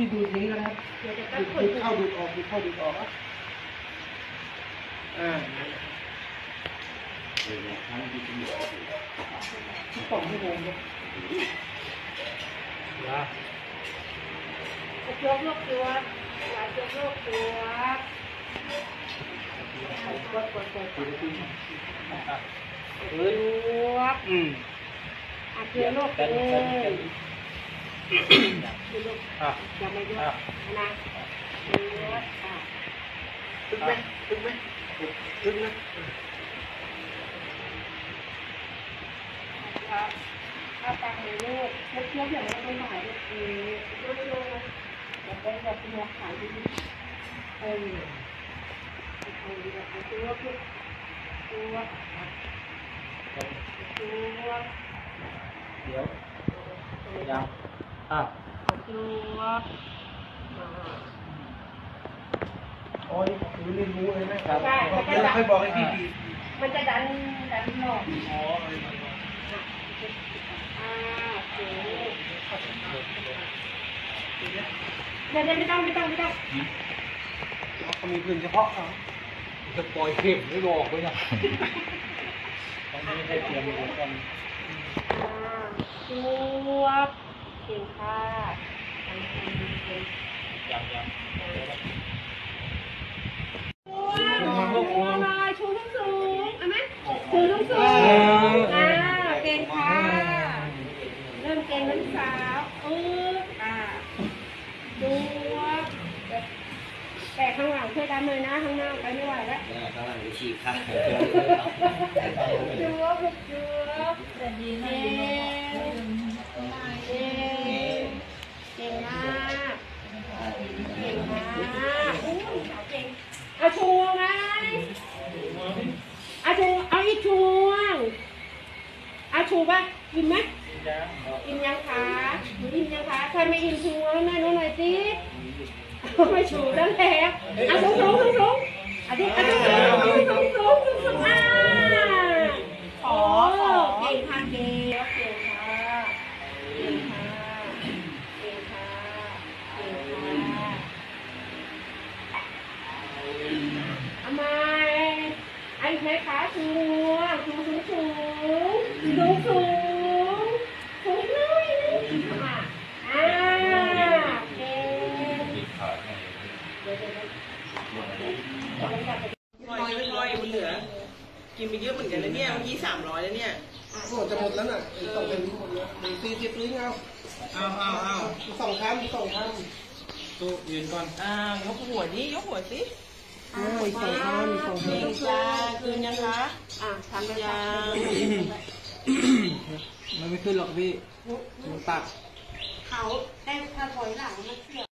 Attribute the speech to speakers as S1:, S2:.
S1: ที่ดูดนี้ก็ได้ครับ
S2: เดี๋ยวจะ
S1: ดู
S2: ตั้
S1: ดดูดเข้าดูดออกดูดเข้าดูดออกอะอ่าที่สองชั่วโมงครับ
S2: ยกลูกตัวหลายยกลูกตัวกดกดกดตัว
S1: อืม
S2: อะเอลูกเลยคือลูก
S1: อะ
S2: อย่าไม่ยกนะเจออะ
S1: ตึกไหมตึกไหมตึกนะ
S2: เอาเอาตังค์เลยลูกเล็กๆอย่างนี้ไม่หมายลูกเออลูกลูกนะอย่าเป็นแบบหัวขายดีเออเอาดีเอา ตัวลูกตัวตัว
S1: เดี๋ยวยังอะ
S2: ตัว
S1: อ๋อนี่คือเรียนรู้เลยนะครับแล้วค่อยบอกให้พี่ดี
S2: มันจะดันดันหลอก
S1: อ๋อ
S2: อ่าโอเคเดี๋ยวเดี๋ยวไม่ต้องไม่ต้องไม่ต้อง
S1: เขามีพื้นเฉพาะเขา
S3: จะปล่อยเข็มไม่บอกไว้นะ
S1: ต้องไม่ให้เตรียมอุปกรณ์
S2: อ่าตัวเก่งค่ะทำให้ดีเก่ง
S3: ยังยัง
S2: ตัวตัวหน่อยชูทั้งสูงเอาไหมชูทั้งสูงอ่าเก่งค่ะ เริ่มเก่งน้ำสาวอึ๊บอ่าตัวแต่ข้างหลังช่วยดันเลยนะข้างหน้าไปไม่ไหวแล้ว
S3: กำลังจะฉีกค่ะ
S2: จูบลูกจูบแต่ดีนะเก่งเก่งมากเก่งมากอู้สาวเก่งเอาชูไงเอาชูเอาอีกชูเอาชู ป่ะกินไหมกินยังคะหนูกินยังคะใครไม่กินชูให้แม่หนูหน่อยสิไม่ชูนั่นแหละเอาสูงสูงสูงสูงเอาดิเอาสูงสูงสูงสูงสูงอ่าขอขอเก่งค่ะเก่งเก่งค่ะเก่งค่ะเก่งค่ะเก่งค่ะเอามาไอ้แม่ขาสูงสูงสูงสูง สูงสูงสูงน้อยนึงอะอ่าเก่งเดี๋ยวเดี๋ยวเดี๋ยวเดี๋ยวกลับไป
S4: ลอยไม่ลอยมันเหลือ กินไปเยอะเหมือนกันนะเนี่ยเมื่อกี้สามร้อยแล้วเนี่ย
S1: หมดจะหมดแล้วน่ะต้องเป็นหมดแล้วหนึ่งสี่สิบหรือเงา
S4: เอาเอาเอา
S1: สองครั้งสองครั้ง
S3: ตู้ยืนก่อน
S4: อ่ายกหัวดิยกหัวสิ
S1: มีสองครั้งมีสองครั้
S4: เก่
S1: ง
S4: งจ้าคืนยังคะ
S2: อะทำเลย
S4: ยั
S2: ค่ะ
S4: ง
S3: มันไม่ขึ้นหรอกพี่มันตัก
S2: เขาแต่ถ้าถอยหลังมันเสีย